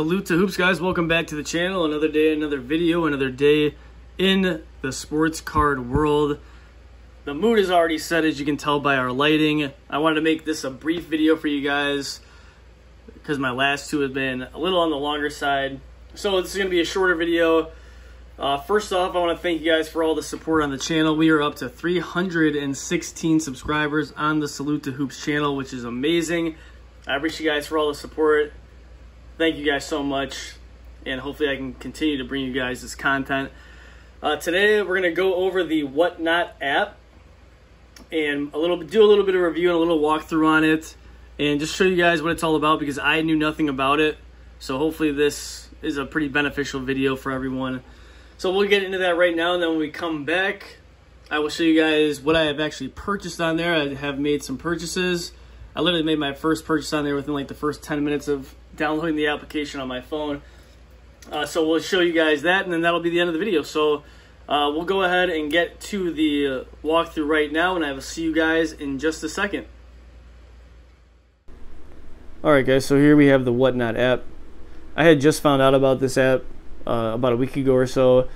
Salute to Hoops, guys. Welcome back to the channel. Another day, another video, another day in the sports card world. The mood is already set, as you can tell by our lighting. I wanted to make this a brief video for you guys because my last two have been a little on the longer side. So this is going to be a shorter video. Uh, first off, I want to thank you guys for all the support on the channel. We are up to 316 subscribers on the Salute to Hoops channel, which is amazing. I appreciate you guys for all the support thank you guys so much, and hopefully I can continue to bring you guys this content. Uh, today we're gonna go over the Whatnot app and a little do a little bit of review and a little walkthrough on it, and just show you guys what it's all about because I knew nothing about it. So hopefully this is a pretty beneficial video for everyone. So we'll get into that right now, and then when we come back, I will show you guys what I have actually purchased on there. I have made some purchases. I literally made my first purchase on there within like the first 10 minutes of downloading the application on my phone. Uh, so we'll show you guys that, and then that'll be the end of the video. So uh, we'll go ahead and get to the uh, walkthrough right now, and I will see you guys in just a second. Alright guys, so here we have the Whatnot app. I had just found out about this app uh, about a week ago or so,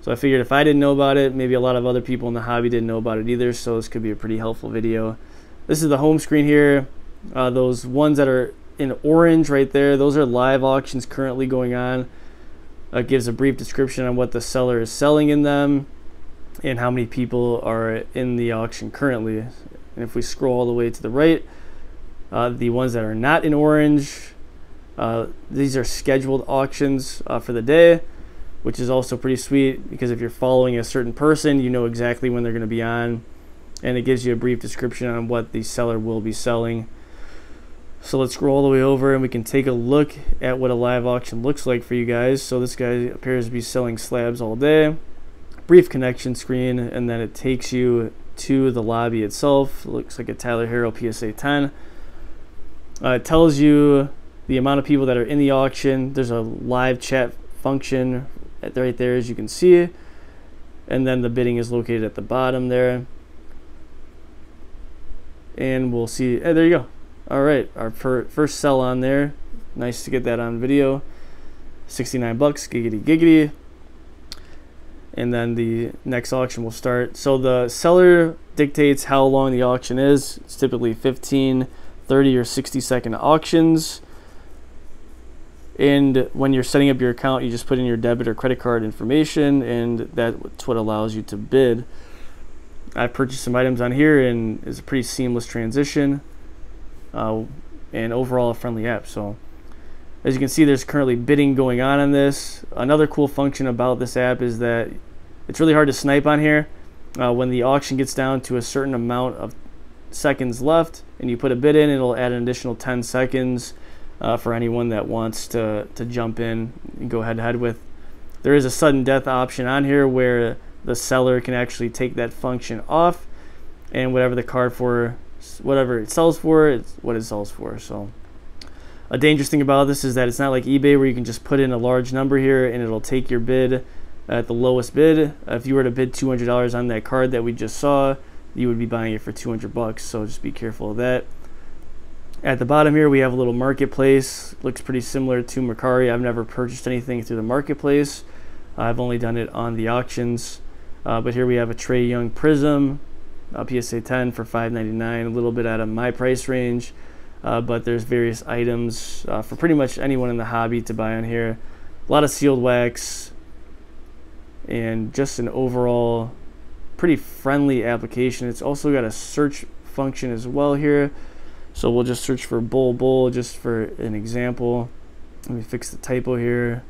so I figured if I didn't know about it, maybe a lot of other people in the hobby didn't know about it either, so this could be a pretty helpful video. This is the home screen here. Uh, those ones that are in orange right there, those are live auctions currently going on. It gives a brief description on what the seller is selling in them and how many people are in the auction currently. And if we scroll all the way to the right, uh, the ones that are not in orange, uh, these are scheduled auctions uh, for the day, which is also pretty sweet because if you're following a certain person, you know exactly when they're going to be on, and it gives you a brief description on what the seller will be selling. So let's scroll all the way over and we can take a look at what a live auction looks like for you guys. So this guy appears to be selling slabs all day. Brief connection screen and then it takes you to the lobby itself. It looks like a Tyler Herro PSA 10. Uh, it tells you the amount of people that are in the auction. There's a live chat function right there as you can see. And then the bidding is located at the bottom there. And we'll see, hey, there you go. All right, our first sell on there. Nice to get that on video. 69 bucks, giggity giggity. And then the next auction will start. So the seller dictates how long the auction is. It's typically 15, 30, or 60 second auctions. And when you're setting up your account, you just put in your debit or credit card information, and that's what allows you to bid. I purchased some items on here, and it's a pretty seamless transition uh, and overall a friendly app. So as you can see, there's currently bidding going on on this. Another cool function about this app is that it's really hard to snipe on here. Uh, when the auction gets down to a certain amount of seconds left and you put a bid in, it'll add an additional 10 seconds uh, for anyone that wants to, to jump in and go head to head with. There is a sudden death option on here where the seller can actually take that function off and whatever the card for whatever it sells for, it's what it sells for. So a dangerous thing about this is that it's not like eBay where you can just put in a large number here and it'll take your bid at the lowest bid. If you were to bid $200 on that card that we just saw, you would be buying it for 200 bucks. So just be careful of that. At the bottom here, we have a little marketplace. Looks pretty similar to Mercari. I've never purchased anything through the marketplace. I've only done it on the auctions. Uh, but here we have a Trae Young Prizm, PSA 10 for 5.99, a little bit out of my price range. Uh, but there's various items uh, for pretty much anyone in the hobby to buy on here. A lot of sealed wax and just an overall pretty friendly application. It's also got a search function as well here. So we'll just search for Bol Bol just for an example. Let me fix the typo here.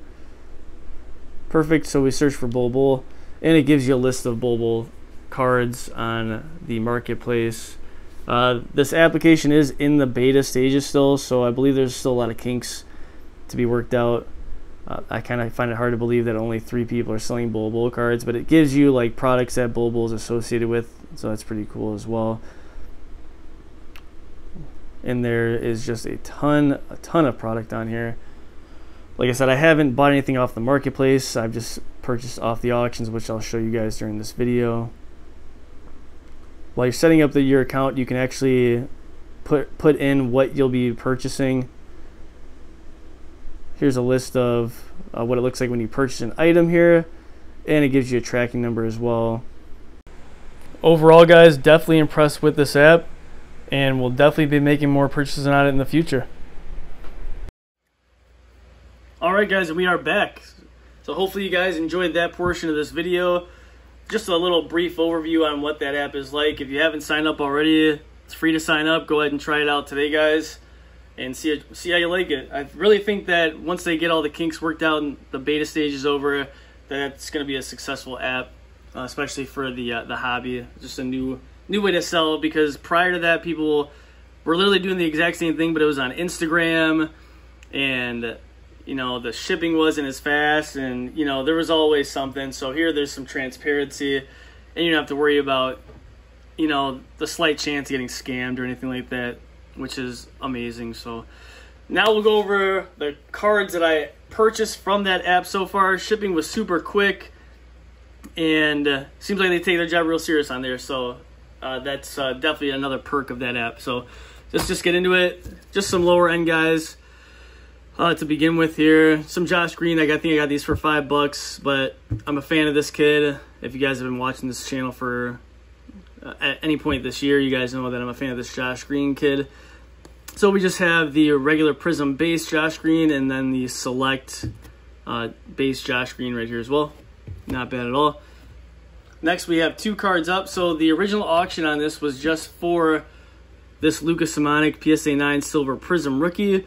Perfect. So we search for Bull Bol and it gives you a list of Bol cards on the marketplace. Uh, this application is in the beta stages still, so I believe there's still a lot of kinks to be worked out. Uh, I kind of find it hard to believe that only three people are selling Bol cards, but it gives you like products that Bol is associated with, so that's pretty cool as well. And there is just a ton, a ton of product on here. Like I said, I haven't bought anything off the marketplace. I've just purchased off the auctions, which I'll show you guys during this video while you're setting up the, your account, you can actually put put in what you'll be purchasing. Here's a list of uh, what it looks like when you purchase an item here, and it gives you a tracking number as well. Overall, guys, definitely impressed with this app, and we'll definitely be making more purchases on it in the future. All right, guys, we are back. So hopefully you guys enjoyed that portion of this video. Just a little brief overview on what that app is like. If you haven't signed up already, it's free to sign up. Go ahead and try it out today, guys and see see how you like it. I really think that once they get all the kinks worked out and the beta stage is over, that it's going to be a successful app, uh, especially for the uh, the hobby. Just a new new way to sell because prior to that, people were literally doing the exact same thing, but it was on Instagram, and you know the shipping wasn't as fast, and you know there was always something. So here, there's some transparency, and you don't have to worry about you know the slight chance of getting scammed or anything like that which is amazing. So now we'll go over the cards that I purchased from that app so far. Shipping was super quick, and uh, seems like they take their job real serious on there. So uh, that's uh, definitely another perk of that app. So let's just get into it. Just some lower end guys. Uh, to begin with here, some Josh Green. I, think I got these for five bucks, but I'm a fan of this kid. If you guys have been watching this channel for uh, at any point this year, you guys know that I'm a fan of this Josh Green kid. So we just have the regular Prizm base Josh Green and then the select uh, base Josh Green right here as well. Not bad at all. Next we have two cards up. So the original auction on this was just for this Lucas Samanic PSA 9 Silver Prizm Rookie.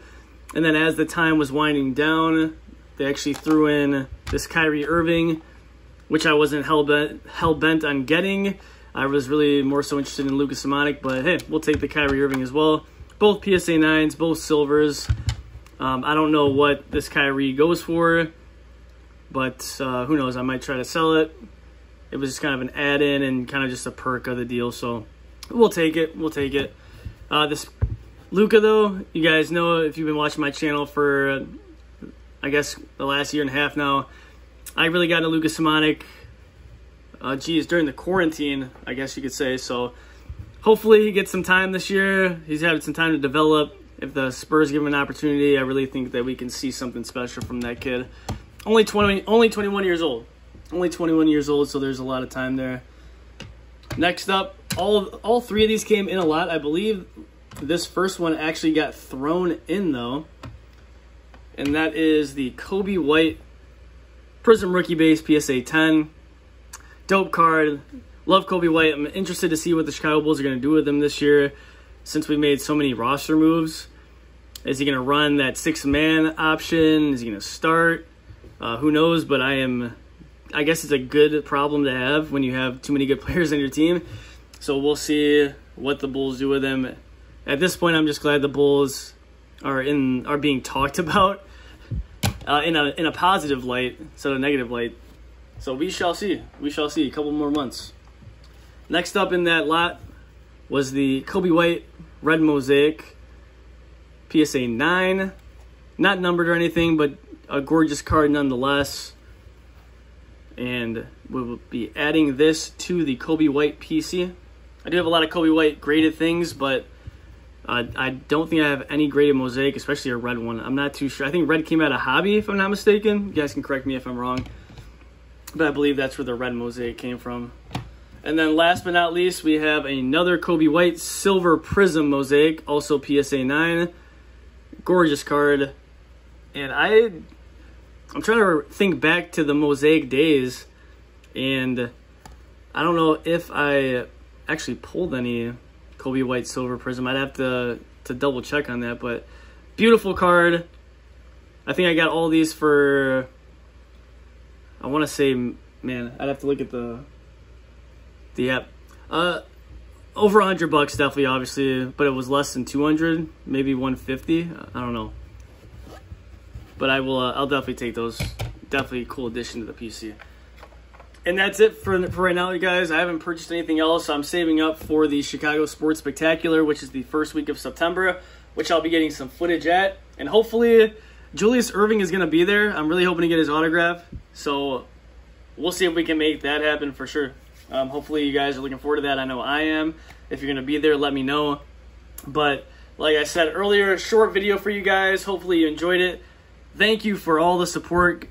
And then as the time was winding down, they actually threw in this Kyrie Irving, which I wasn't hell-bent hell -bent on getting. I was really more so interested in Lucas Samanic, but hey, we'll take the Kyrie Irving as well both PSA 9s, both silvers. Um, I don't know what this Kyrie goes for, but uh, who knows? I might try to sell it. It was just kind of an add-in and kind of just a perk of the deal, so we'll take it. We'll take it. Uh, this Luka, though, you guys know if you've been watching my channel for, I guess, the last year and a half now, I really got into Luka Samanic, uh, geez, during the quarantine, I guess you could say, so hopefully he gets some time this year. He's had some time to develop. If the Spurs give him an opportunity, I really think that we can see something special from that kid. Only 20, only 21 years old. Only 21 years old, so there's a lot of time there. Next up, all all three of these came in a lot. I believe this first one actually got thrown in though, and that is the Coby White Prizm Rookie Base PSA 10. Dope card. Love Coby White. I'm interested to see what the Chicago Bulls are going to do with him this year since we made so many roster moves. Is he going to run that six-man option? Is he going to start? Uh, who knows? But I am. I guess it's a good problem to have when you have too many good players on your team. So we'll see what the Bulls do with him. At this point, I'm just glad the Bulls are in are being talked about uh, in a in a positive light instead of a negative light. So we shall see. We shall see. A couple more months. Next up in that lot was the Coby White Red Mosaic PSA 9. Not numbered or anything, but a gorgeous card nonetheless. And we will be adding this to the Coby White PC. I do have a lot of Coby White graded things, but uh, I don't think I have any graded Mosaic, especially a red one. I'm not too sure. I think red came out of Hobby, if I'm not mistaken. You guys can correct me if I'm wrong. But I believe that's where the red Mosaic came from. And then last but not least, we have another Coby White Silver Prizm Mosaic, also PSA 9. Gorgeous card. And I, I'm trying to think back to the Mosaic days, and I don't know if I actually pulled any Coby White Silver Prizm. I'd have to, to double check on that, but beautiful card. I think I got all these for, I want to say, man, I'd have to look at the Yep. Uh, over a 100 bucks, definitely, obviously, but it was less than 200, maybe 150. I don't know. But I will, uh, I'll definitely take those. Definitely cool addition to the PC. And that's it for, for right now, you guys. I haven't purchased anything else. I'm saving up for the Chicago Sports Spectacular, which is the first week of September, which I'll be getting some footage at. And hopefully, Julius Erving is going to be there. I'm really hoping to get his autograph. So we'll see if we can make that happen for sure. Um, hopefully, you guys are looking forward to that. I know I am. If you're going to be there, let me know. But like I said earlier, a short video for you guys. Hopefully, you enjoyed it. thank you for all the support,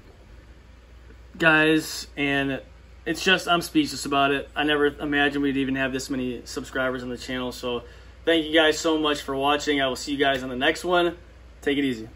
guys. And it's just, I'm speechless about it. I never imagined we'd even have this many subscribers on the channel. So thank you guys so much for watching. I will see you guys on the next one. Take it easy.